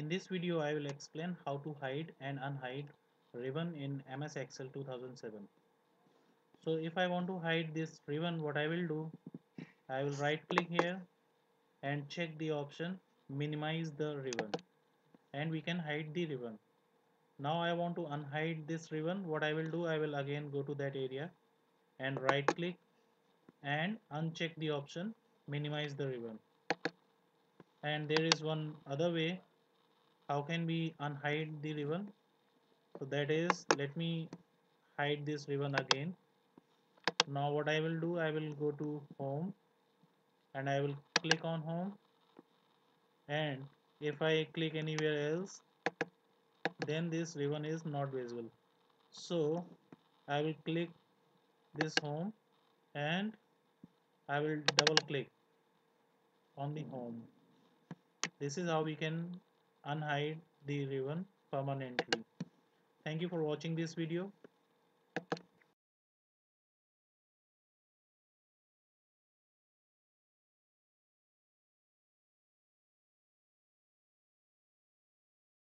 In this video I will explain how to hide and unhide ribbon in MS Excel 2007. So if I want to hide this ribbon what I will do I will right click here and check the option minimize the ribbon and we can hide the ribbon. Now I want to unhide this ribbon what I will do I will again go to that area and right click and uncheck the option minimize the ribbon and there is one other way how can we unhide the ribbon so that is let me hide this ribbon again. Now what I will do I will go to home and I will click on home. And if I click anywhere else then this ribbon is not visible. So I will click this home and I will double click on the home. This is how we can unhide the ribbon permanently. Thank you for watching this video